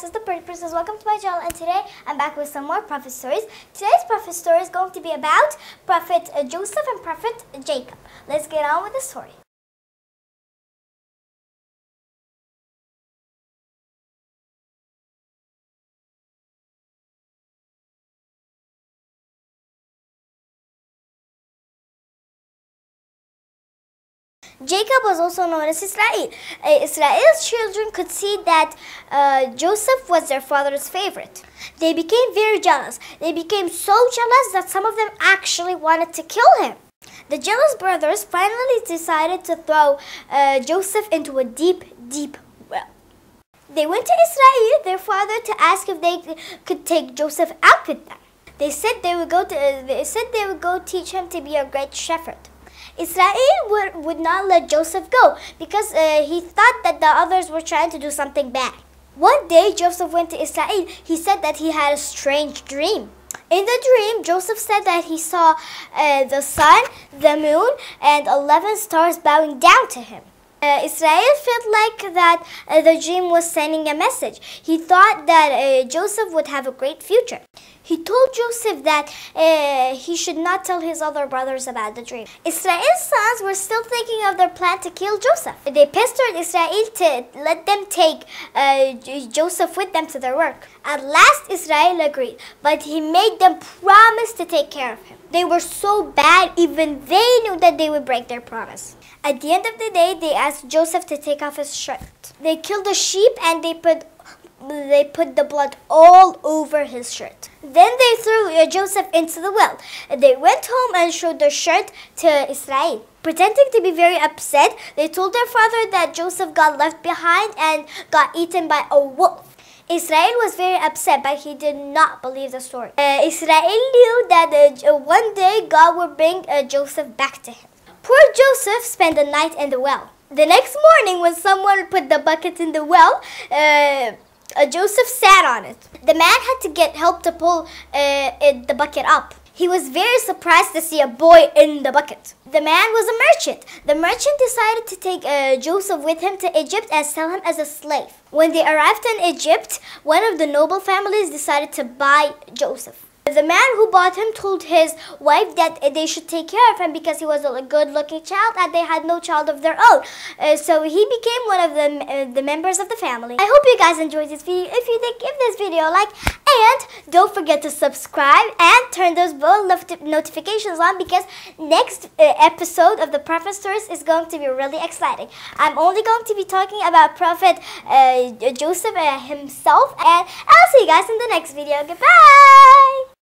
guys, it's the Pretty Princess. Welcome to my channel and today I'm back with some more prophet stories. Today's prophet story is going to be about Prophet Joseph and Prophet Jacob. Let's get on with the story. Jacob was also known as Israel. Uh, Israel's children could see that uh, Joseph was their father's favorite. They became very jealous. They became so jealous that some of them actually wanted to kill him. The jealous brothers finally decided to throw uh, Joseph into a deep, deep well. They went to Israel, their father, to ask if they could take Joseph out with them. They said they would go to, they said they would go teach him to be a great shepherd. Israel would, would not let Joseph go because uh, he thought that the others were trying to do something bad. One day, Joseph went to Israel. He said that he had a strange dream. In the dream, Joseph said that he saw uh, the sun, the moon, and 11 stars bowing down to him. Uh, Israel felt like that uh, the dream was sending a message. He thought that uh, Joseph would have a great future. He told Joseph that uh, he should not tell his other brothers about the dream. Israel's sons were still thinking of their plan to kill Joseph. They pestered Israel to let them take uh, Joseph with them to their work. At last, Israel agreed, but he made them promise to take care of him. They were so bad, even they knew that they would break their promise. At the end of the day, they asked Joseph to take off his shirt. They killed the sheep and they put they put the blood all over his shirt. Then they threw uh, Joseph into the well. They went home and showed their shirt to Israel. Pretending to be very upset, they told their father that Joseph got left behind and got eaten by a wolf. Israel was very upset, but he did not believe the story. Uh, Israel knew that uh, one day God would bring uh, Joseph back to him. Poor Joseph spent the night in the well. The next morning, when someone put the bucket in the well, uh, uh, Joseph sat on it. The man had to get help to pull uh, it, the bucket up. He was very surprised to see a boy in the bucket. The man was a merchant. The merchant decided to take uh, Joseph with him to Egypt and sell him as a slave. When they arrived in Egypt, one of the noble families decided to buy Joseph. The man who bought him told his wife that they should take care of him because he was a good looking child and they had no child of their own. Uh, so he became one of the, uh, the members of the family. I hope you guys enjoyed this video. If you did, give this video a like and don't forget to subscribe and turn those bell notifications on because next uh, episode of the Prophet Stories is going to be really exciting. I'm only going to be talking about Prophet uh, Joseph uh, himself and I'll see you guys in the next video. Goodbye!